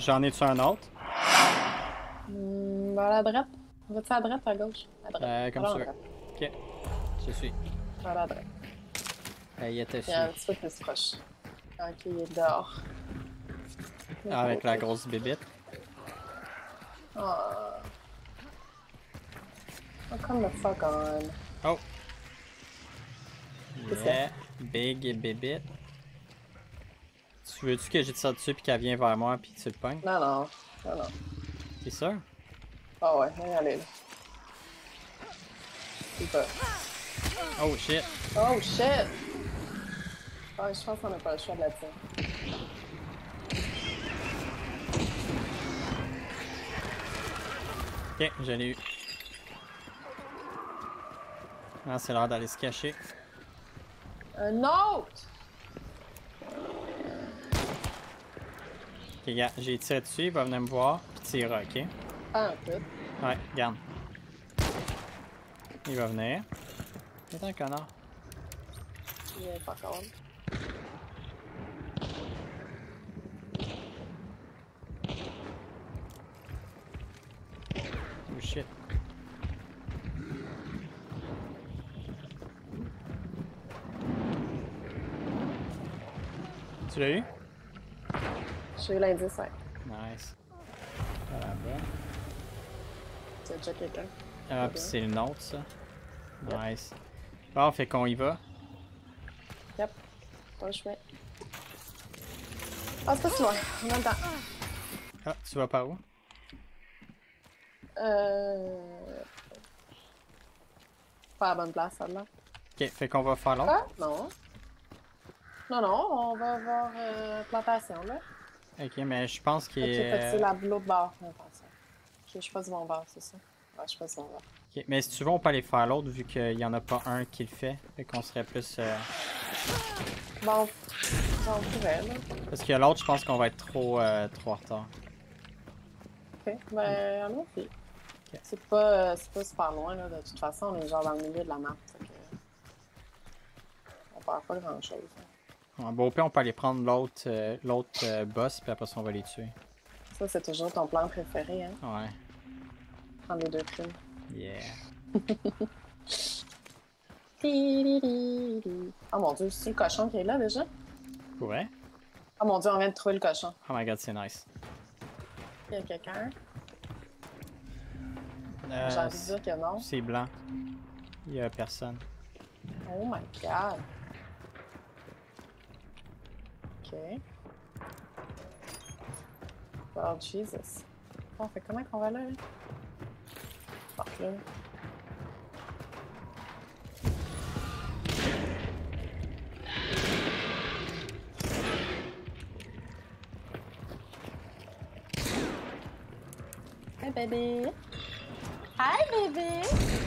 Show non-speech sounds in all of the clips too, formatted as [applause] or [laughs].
J'en ai-tu un autre? Hmm, vers la droite. Va-tu à droite ou à gauche? À droite. Euh, comme Alors, droite. Ok. Je suis. Vers la droite. Euh, il était Puis un dessus. petit peu plus proche. Ok, il est dehors. Ah, avec la grosse bébite. Ah. Oh, come the fuck on? Oh! Yeah. Big bébite. Tu veux-tu que j'ai ça dessus puis qu'elle vient vers moi puis tu le pognes? Non, non. Non, non. T'es sûr? Ah ouais, aller là. Oh shit! Oh shit! Ah, je pense qu'on n'a pas le choix de là-dessus. Ok, je l'ai eu. Ah, c'est l'heure d'aller se cacher. Un autre! Gars, j'ai tiré dessus, il va venir me voir puis tirera, ok? Pas un peu. Ouais, regarde. Il va venir. C'est un connard. Il est pas contre. Oh shit. Tu l'as eu? J'ai eu l'indice, ouais. Nice. Voilà, bon. Tu as déjà quelqu'un? Ah, puis c'est le nôtre, ça. Nice. Bon, fait qu'on y va. Yep. Pas le choix. Ah, c'est pas si loin. On a le temps. Ah, tu vas par où? Euh. Pas à la bonne place, ça là. Ok, fait qu'on va faire l'autre. Quoi? Non. Non, non, on va voir euh, plantation, là. Ok, mais je pense qu'il Ok, est. c'est la l'autre barre. Ok, je suis pas du bon bar, c'est ça? Ouais, je suis pas du bon bar. Ok, mais si tu veux, on peut aller faire l'autre vu qu'il n'y en a pas un qui le fait. Fait qu'on serait plus. euh, Bon, on pourrait, là. Parce que l'autre, je pense qu'on va être trop, euh, trop en retard. Ok, ben, allons-y. Ok. C'est pas, euh, c'est pas super loin, là. De toute façon, on est genre dans le milieu de la map. Fait que... On perd pas grand-chose. hein. Ouais, bon, au pire, on peut aller prendre l'autre euh, l'autre euh, boss, puis après ça, on va les tuer. Ça, c'est toujours ton plan préféré, hein? Ouais. Prendre les deux crimes. Yeah. [laughs] Oh mon dieu, c'est le cochon qui est là déjà? Ouais. Oh mon dieu, on vient de trouver le cochon. Oh my god, c'est nice. Il y a quelqu'un? Euh, J'ai envie de dire que non. c'est blanc. Il y a personne. Oh my god. Ok. Oh Jesus. Bon, fait comment qu'on va là? Fuck là. Hi baby. Hi baby.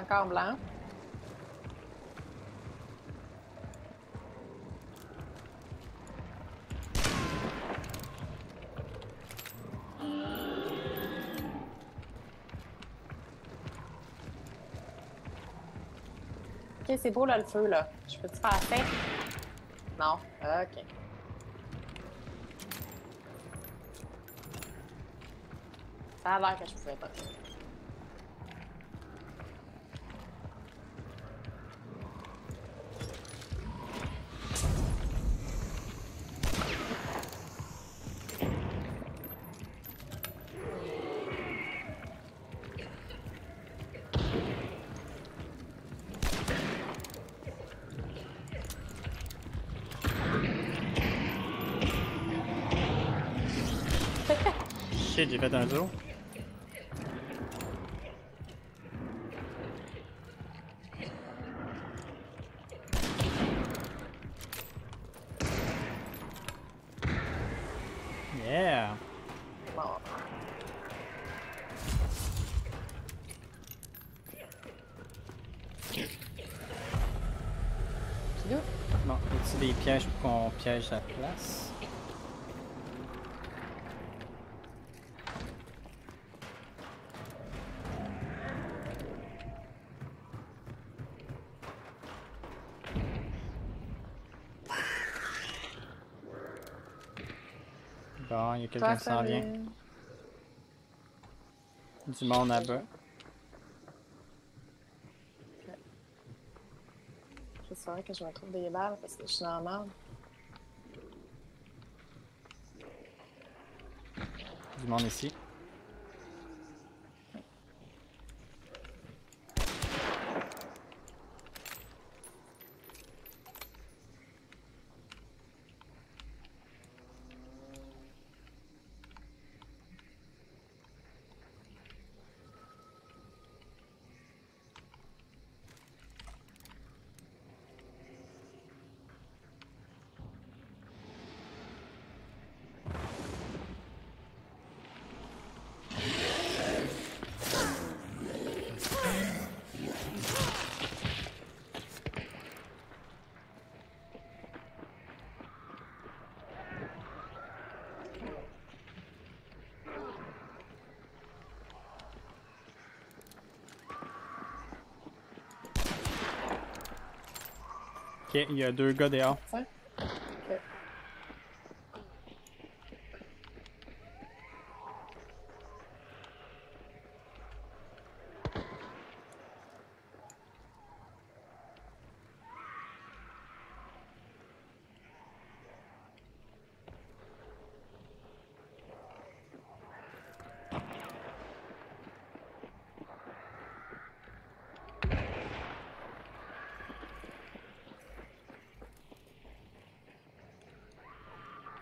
Encore blanc. Ok, c'est beau là le feu là. Je peux-tu passer? Non? Ok. Ça a l'air que je pouvais pas. j'ai fait un saut. Yeah. C'est? Non, y a des pièges pour qu'on piège la place? Bon, il y a quelqu'un qui s'en vient. Du monde là-bas. J'espère que je me trouve des balles parce que je suis dans la merde. Du monde ici. Ok, il y a deux gars dehors. Tiens.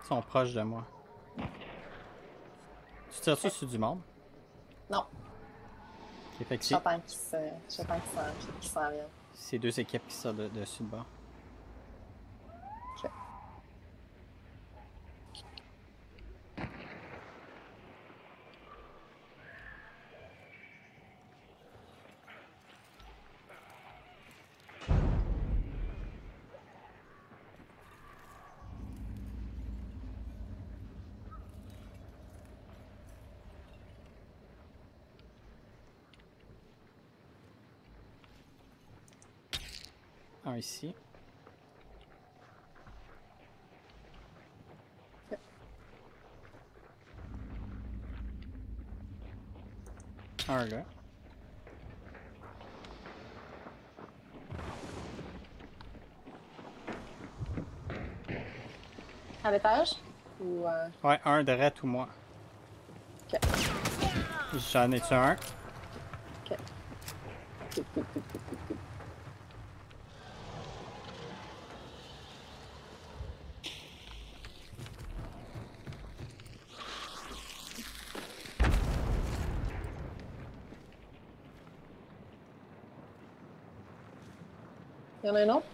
Sont proches de moi. Tu tires ça sur du monde? Non, j'attends qu'ils s'en viennent. c'est deux équipes qui sortent de, dessus de bord. Un ici. Un là. À l'étage? Ou... Euh... Ouais, un de ou moi. Ok. J'en ai-tu un? Ok. Il y en a un autre?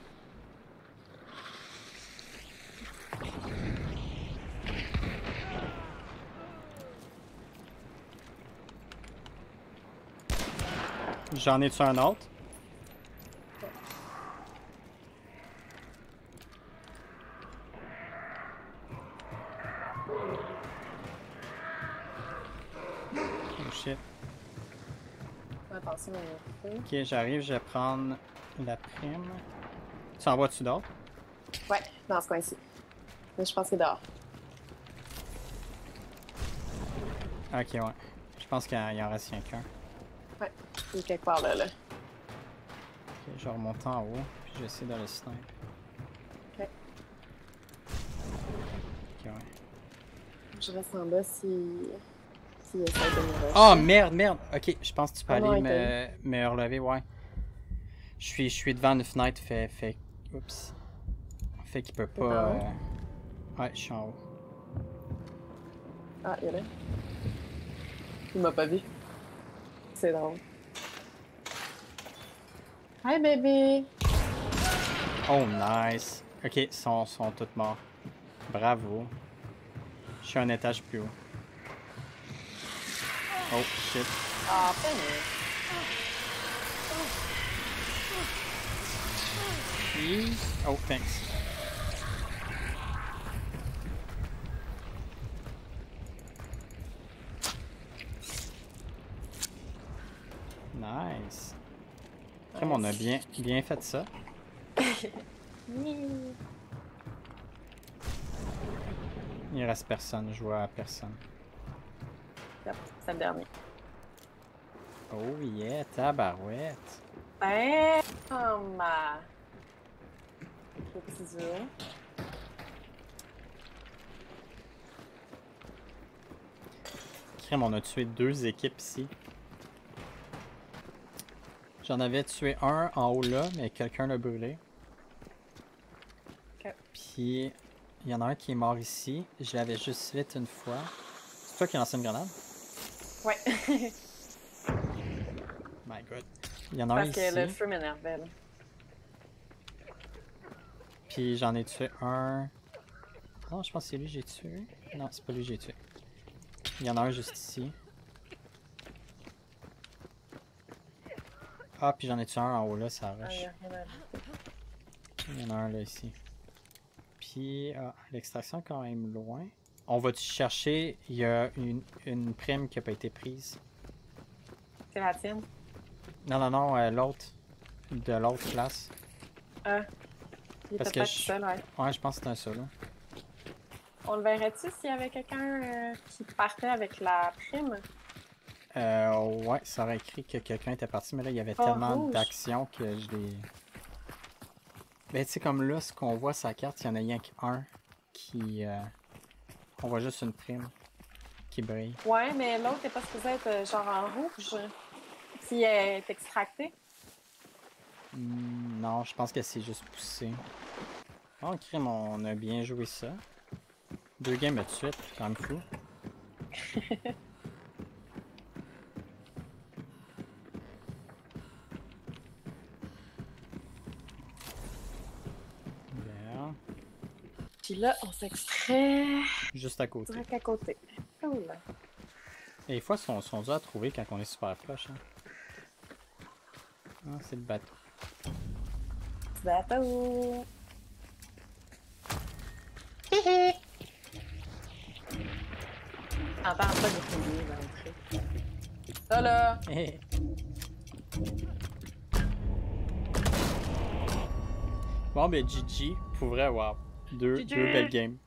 J'en ai-tu un autre? Oh shit. Ok, j'arrive, je vais prendre la prime. Tu en vois-tu d'autres? Ouais, dans ce coin-ci. Mais je pense qu'il est dehors. Ok, ouais. Je pense qu'il y en reste rien qu'un. Ouais, il est quelque part là. là. Ok, je vais remonter en haut, puis je vais essayer de le sniper. Ok. Ok, ouais. Je reste en bas si. S'il essaie de me. Oh merde, merde! Ok, je pense que tu peux Ah aller me, me relever, ouais. Je suis, je suis devant une fenêtre, fait. fait oups. Fait qu'il peut en pas. euh, Ouais, je suis en haut. Ah, il est là. Il m'a pas vu. C'est drôle. Hi, baby! Oh, nice! Ok, ils sont, sont tous morts. Bravo. Je suis un étage plus haut. Oh shit. Ah, peine. Oh, thanks. Nice. Comme on a bien, bien fait ça. [laughs] Il reste personne, je vois personne. C'est le dernier. Oh yeah, tabarouette. Ben, Crème, on a tué deux équipes ici. J'en avais tué un en haut là, mais quelqu'un l'a brûlé. Puis, il y en a un qui est mort ici. Je l'avais juste vite une fois. C'est toi qui as lancé une grenade? Ouais. [laughs] My god. Il y en a un Parce que le feu m'énervait. Puis j'en ai tué un. Non, je pense que c'est lui que j'ai tué. Non, c'est pas lui que j'ai tué. Il y en a un juste ici. Ah, puis j'en ai tué un en haut là, ça Ah, rush. y a rien à dire. Il y en a un là ici. Puis, ah, l'extraction est quand même loin. On va-tu chercher? Il y a une, une prime qui a pas été prise. C'est la tienne? Non, non, non, euh, l'autre. De l'autre place. Ah. Il Parce était que peut-être je- seul, ouais. Ouais, je pense que c'est un solo. On le verrait-tu s'il y avait quelqu'un euh, qui partait avec la prime? Euh, ouais, ça aurait écrit que quelqu'un était parti, mais là, il y avait Oh, tellement d'actions que je l'ai. Ben, tu sais, comme là, ce qu'on voit la carte, il y en a rien qu'un qui. euh, On voit juste une prime qui brille. Ouais, mais l'autre est pas supposé être euh, genre en rouge. Qui est extracté. Hmm, non, je pense que c'est juste poussé. Oh, crime, on a bien joué ça. Deux games de suite, quand même fou. [laughs] Bien. Puis là, on s'extrait Juste à côté. direct à côté. Cool. Et des fois, ils sont, sont durs à trouver quand on est super proche. Hein. Ah, c'est le bateau. Bateau. Entends pas de fouiller dans l'entrée. Ça là! Bon, ben GG. Pour vrai, wow. Deux belles games.